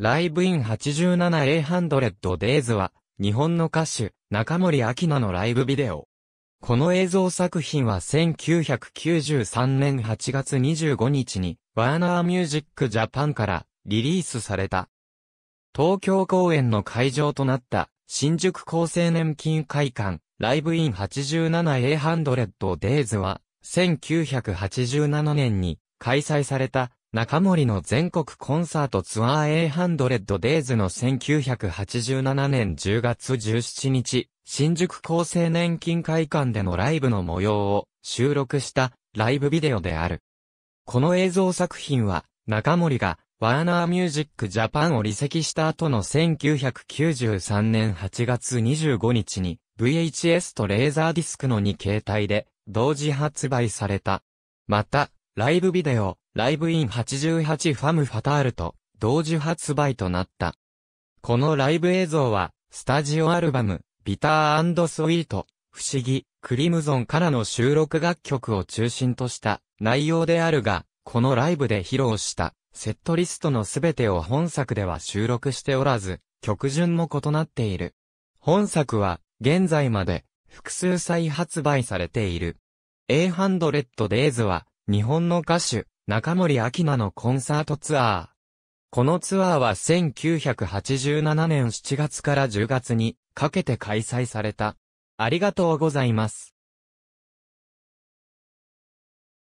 ライブイン 87A100 Days は、日本の歌手、中森明菜のライブビデオ。この映像作品は1993年8月25日に、ワーナーミュージックジャパンからリリースされた。東京公演の会場となった新宿厚生年金会館ライブイン 87A100 Days は1987年に開催された中森の全国コンサートツアー A100 Days の1987年10月17日、新宿厚生年金会館でのライブの模様を収録したライブビデオである。この映像作品は中森がワーナーミュージックジャパンを離席した後の1993年8月25日に VHS とレーザーディスクの2形態で同時発売された。また、ライブビデオ、ライブイン88ファムファタールと同時発売となった。このライブ映像は、スタジオアルバム、ビタースイート、不思議、クリムゾンからの収録楽曲を中心とした内容であるが、このライブで披露したセットリストのすべてを本作では収録しておらず、曲順も異なっている。本作は、現在まで、複数再発売されている。A100 Days は、日本の歌手、中森明菜のコンサートツアー。このツアーは1987年7月から10月にかけて開催された。ありがとうございます。